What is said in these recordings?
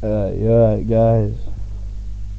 Uh, you're guys.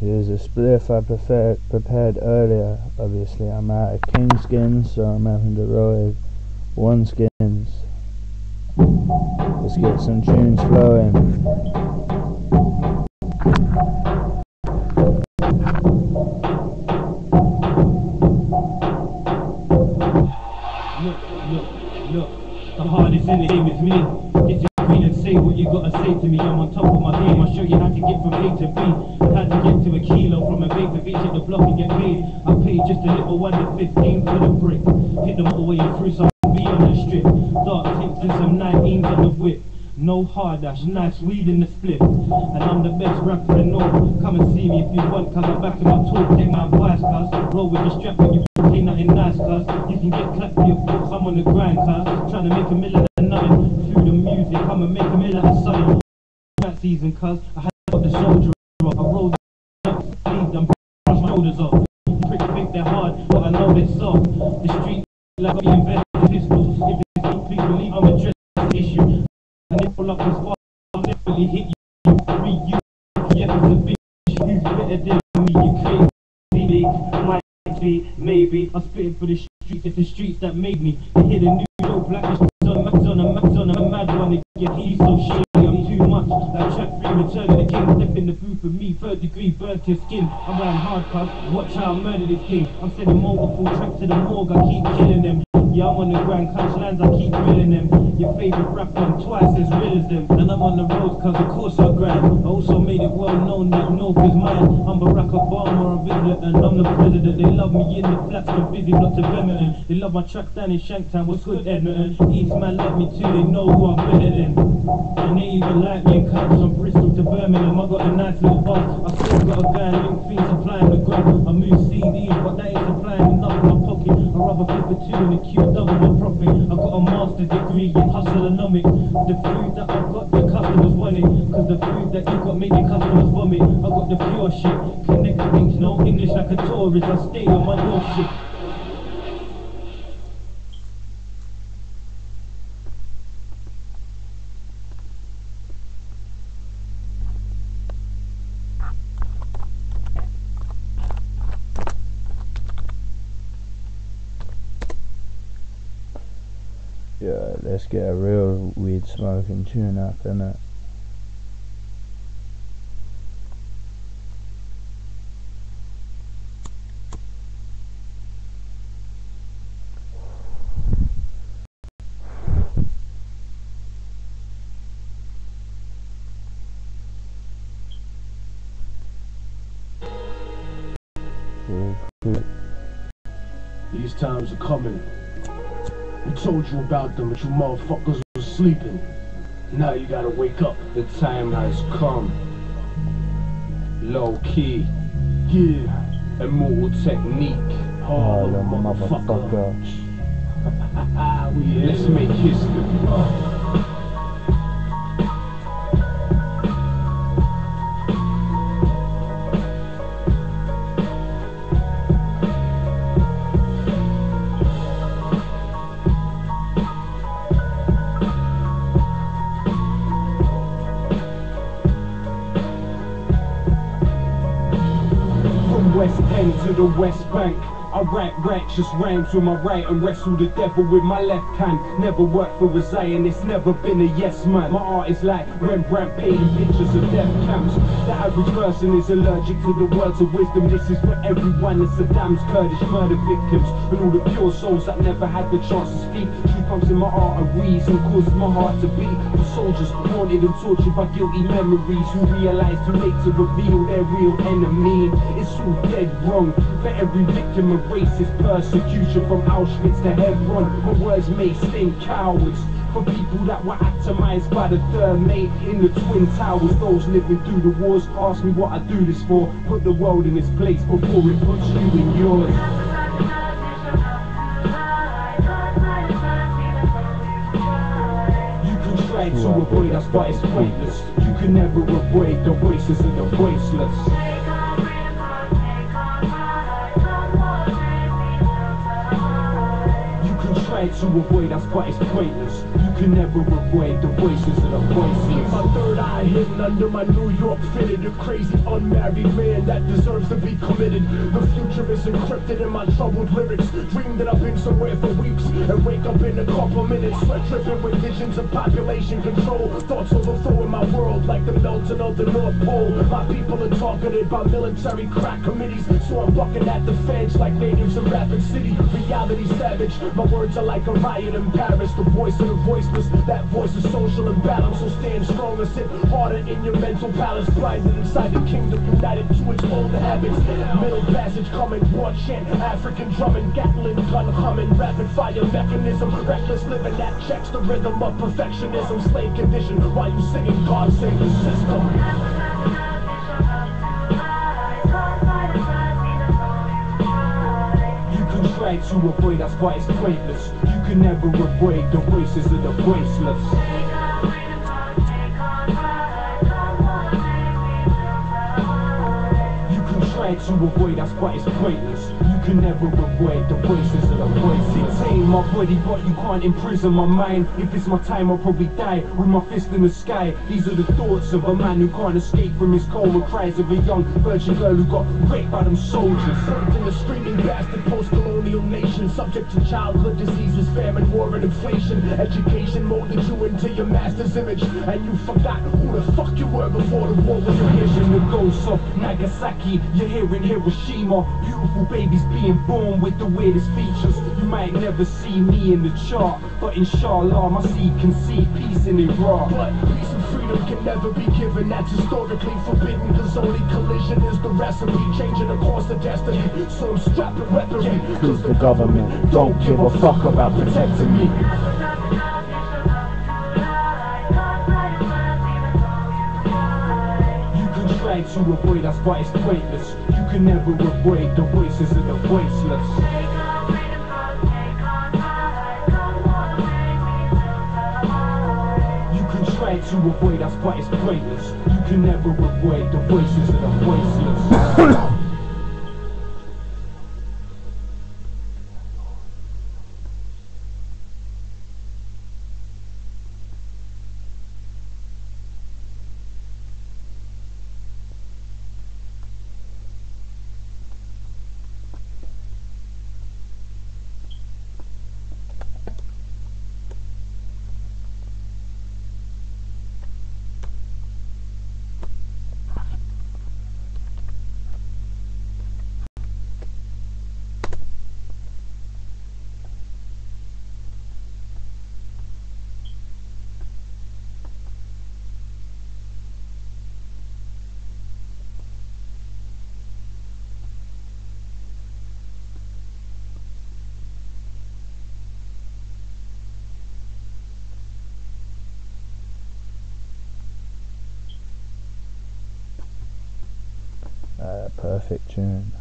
Here's a spliff I prepared, prepared earlier. Obviously, I'm out of king skins, so I'm having to roll one skins. Let's get some tunes flowing. Look, look, look. The hardest in the game is me. Green and say what you gotta say to me. I'm on top of my game. I'll show you how to get from A to B. How to get to a kilo from a bay to beach hit the block and get paid. I paid just a little one to 15 for the brick. Hit them all the way through some B on the strip. Dark tips and some 19s on the whip. No hard dash, nice weed in the split. And I'm the best rapper in North. Come and see me if you want, cause I'm back in my talk. Take my advice, cuz. Roll with the strap when you ain't nothing nice, cuz. You can get clapped for your books, I'm on the grind, cuz. Trying to make a million and. Through the music, come and make a million and something. That season, cuz. I had got the soldier up. I rolled up, sleeved and brush my shoulders off. Pricks think they're hard, but I know they're soft. The street like we invest in pistols. If it's deep, please believe I'm addressing the issue. And if pull up and spot, I'll definitely hit you. Free you. Yeah, it's a issue. Who's better than me? You crazy. Might be, maybe. I'm spitting for the streets. It's the streets that made me. They hear the new dope like this on Max on mad one. He's so shitty. I'm too much. Like track free, return of the. Step in the booth with me. Third degree, burnt your skin. I'm riding hard, cuz. Watch how I murder this king. I'm sending multiple tracks to the morgue. I keep killing them. Yeah, I'm on the grand catch lands, I keep drilling them. Your favorite rapper, I'm twice as real as them. And I'm on the road, cause of course I grind. I also made it well known that North is mine. I'm Barack Obama, I'm vigilant, and I'm the president. They love me in the flats, I'm busy, not to Birmingham. They love my tracks down in Shanktown, what's good, Edmonton? East man love me too, they know who I'm better than. And they even like me in cuts from Bristol to Birmingham. I got a nice little buzz. I still got a van, link fees supplying the grub. I move CDs, but that ain't supplying in the queue double my profit. I got a master's degree in hustlenomics. The food that I got, the customers want it. Cause the food that you got made the customers vomit. I got the pure shit. Connect things, no English like a tourist. I stay on my door shit. Yeah, let's get a real weed smoking tune up, innit? These times are coming. We told you about them, but you motherfuckers was sleeping. Now you gotta wake up. The time has come. Low key, Yeah, immortal technique. Oh, Harlem, the motherfucker. motherfucker. Ah, we. Let's make history. End to the West Bank. I write righteous rhymes with my right and wrestle the devil with my left hand. Never worked for a Zionist, never been a yes man. My art is like Rembrandt painting pictures of death camps. The average person is allergic to the words of wisdom. This is for everyone. It's Saddam's Kurdish murder victims and all the pure souls that never had the chance to speak. Comes in my art and reason causes my heart to beat. The soldiers haunted and tortured by guilty memories who realize too late to reveal their real enemy. It's all dead wrong for every victim of racist persecution from Auschwitz to Hebron. My words may sting cowards. For people that were atomized by the Third Reich in the Twin Towers, those living through the wars ask me what I do this for. Put the world in its place before it puts you in yours. Try to avoid us, but it's pointless. You can never avoid the voices of the voiceless. You can try to avoid us, but it's pointless. You never avoid the voices of the voiceless. My third eye hidden under my New York fitted. A crazy unmarried man that deserves to be committed. The future is encrypted in my troubled lyrics. Dream that I've been somewhere for weeks and wake up in a couple minutes. Sweat dripping with visions of population control. Thoughts overthrowing my world like the melting of the North Pole. My people are targeted by military crack committees. So I'm bucking at the feds like natives in Rapid City. Reality savage. My words are like a riot in Paris. The voice of the That voice is social imbalance. So stand strong and sit harder in your mental palace. Blinded inside the kingdom, united to its own habits. Middle passage coming, war chant, African drumming, Gatling gun humming, rapid fire mechanism, reckless living that checks the rhythm of perfectionism, slave condition. While you singing God save the system. Try to avoid us, but it's pointless. You can never avoid the voices of the voiceless. You can try to avoid us, but it's pointless. Can never avoid the voices of the voices. Tame my body, but you can't imprison my mind. If it's my time, I'll probably die with my fist in the sky. These are the thoughts of a man who can't escape from his. The cries of a young virgin girl who got raped by them soldiers. Served in a screaming bastard post-colonial nation, subject to childhood diseases, famine, war, and inflation. Education molded you into your master's image, and you forgot who the fuck you were before the war was a vision. The ghosts of Nagasaki, you're hearing Hiroshima. Beautiful babies being born with the weirdest features. You might never see me in the chart, but inshallah, my seed can see peace in Iraq. But peace and freedom can never be given. That's historically forbidden, cause only collision is the recipe, changing the course of destiny. So I'm strapping weaponry, Cause the government don't give a fuck about protecting me. To avoid us, but it's pointless. You can never avoid the voices of the voiceless. You can try to avoid us, but it's pointless. You can never avoid the voices of the voiceless. perfect tune.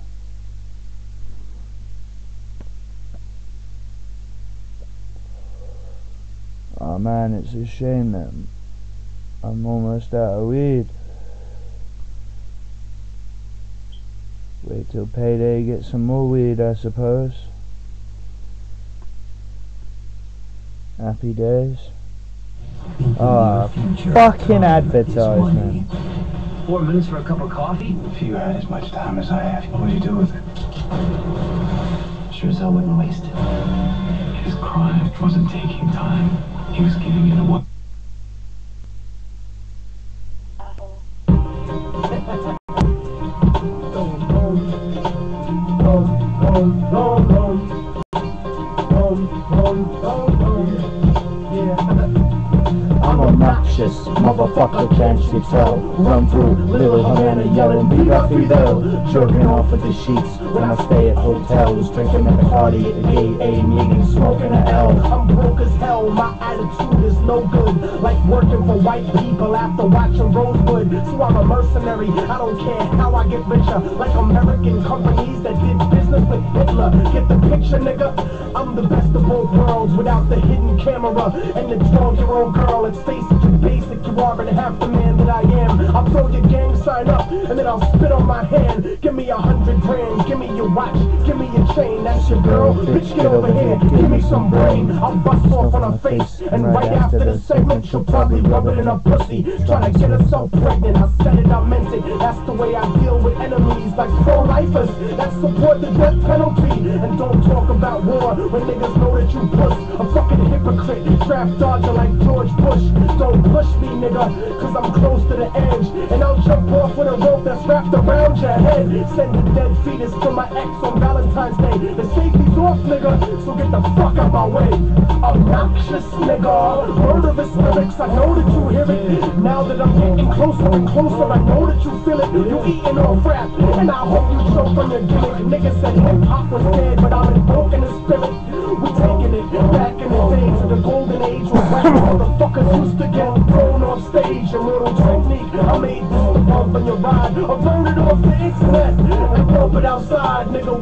Oh man, it's a shame that I'm almost out of weed. Wait till payday, get some more weed, I suppose. Happy days. Ah, fucking advertisement. Four minutes for a cup of coffee? If you had as much time as I have, what would you do with it? Sure as hell wouldn't waste it. His crime wasn't taking time. He was giving it away. You tell? Run through little Havana yelling, Ruffy Bell. Jerking off of the sheets when I stay at hotels. Drinking at the party at the gay A meeting, smoking a L. I'm broke as hell, my attitude is no good. Like working for white people after watching Rosewood. So I'm a mercenary, I don't care how I get richer. Like American companies that did business Hitler. Get the picture, nigga. I'm the best of both worlds without the hidden camera and the 12 year old girl. Let's face it, you're basic. You already half the man that I am. I'll throw your gang sign up and then I'll spit on my hand. Give me a hundred grand, give me your watch, give me your chain. That's your girl. Bitch, get over here, give me some brain. I'll bust off on her face, and right after the segment, she'll probably rub it in her pussy. Trying to get herself pregnant. I said it, I meant it. That's the way I deal with enemies like pro-lifers that support the death penalty. And don't talk about war when niggas know that you puss. A fucking hypocrite, draft dodger like George Bush. Don't push me, nigga, cause I'm close to the edge. And I'll jump off with a rope that's wrapped around your head. Send a dead fetus to my ex on Valentine's Day. The safety's off, nigga, so get the fuck out my way. Obnoxious nigga, murderous lyrics, I know that you hear it. Now that I'm getting closer and closer, I know that you feel it. You eating off rap, and I hope you choke on your gimmick. Niggas said hip hop was dead, but I'm invoking the spirit. We taking it back in the day to the golden age when rap motherfuckers used to get thrown off stage. Immortal Technique, I made this to bump on your ride. I burned it off the internet and bump it outside. Nigga,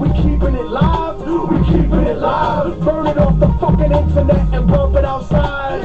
We keeping it live. We keeping it live. Burn it off the fucking internet and bump it outside.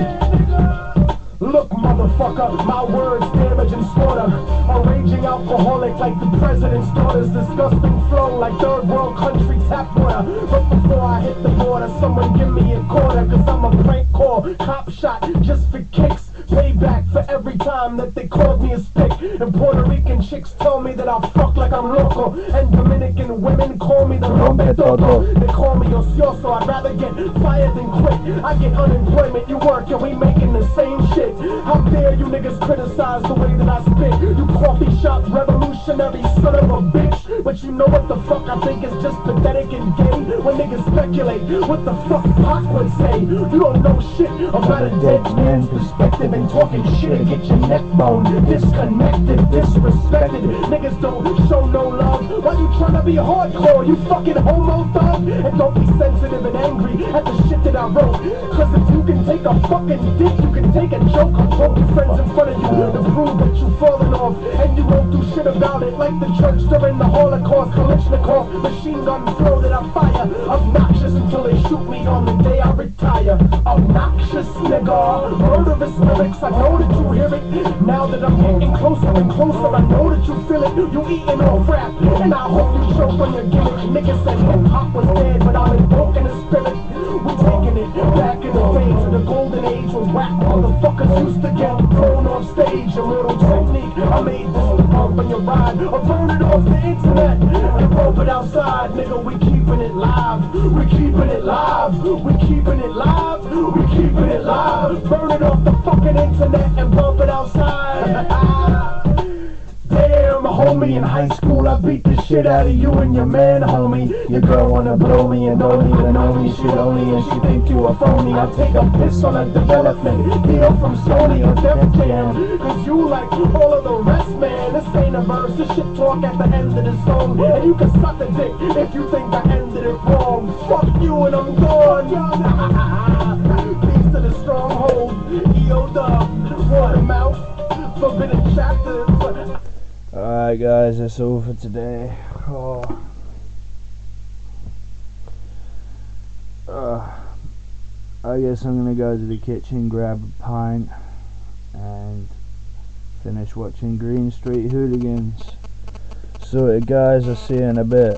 Look, motherfucker, my words damage and slaughter. A raging alcoholic like the president's daughter's disgusting flow like third world country tap water. But before I hit the border, someone give me a quarter, cause I'm a prank call. Cop shot just for kicks. Payback for every time that they called me a stick. And Puerto Rican chicks tell me that I fuck like I'm loco. And Dominican women call me the Rompe Todo. They call me ocioso. I'd rather get fired than quit. I get unemployment, you work, and we making the same shit. How dare you niggas criticize the way that I spit? You coffee shop revolutionary son of a bitch. But you know what the fuck I think is just pathetic and gay? When niggas speculate what the fuck Pac would say. You don't know shit about a dead man's perspective and talking shit to get your neck bone disconnected, disrespected. Niggas don't show no love. Why you tryna be hardcore? You fucking homo thug? And don't be sensitive and angry at the shit that I wrote. Cause take a fucking dick, you can take a joke. Broke your friends in front of you to prove that you falling off. And you won't do shit about it. Like the church during the Holocaust, Kalashnikov, machine gun flow that I fire. Obnoxious until they shoot me on the day I retire. Obnoxious nigga, murderous lyrics. I know that you hear it. Now that I'm getting closer and closer, I know that you feel it. You eating off rap, and I hope you choke on your gimmick. Niggas said hip hop was dead, but I'm invoking the spirit. It back in the day to the golden age when rap motherfuckers used to get thrown off stage. Immortal Technique, I made this to bump on your ride, or burn it off the internet and bump it outside. Nigga, we keeping it live. We keeping it live. We keeping it live. We keeping it live. Burn it off the fucking internet and bump it outside. Homie, in high school I beat the shit out of you and your man, homie. Your girl wanna blow me and don't even know me, shit only, and she think you a phony. I take a piss on a development deal from Sony or Def Jam. Cause you like all of the rest, man. This ain't a verse, this shit talk at the end of the song. And you can suck a dick if you think I ended it wrong. Fuck you and I'm gone. Peace to the stronghold, EO Dub, water mouth, forbidden chapters. Alright guys, that's all for today. Oh. Uh, I guess I'm gonna go to the kitchen, grab a pint, and finish watching Green Street Hooligans. So guys, I'll see you in a bit.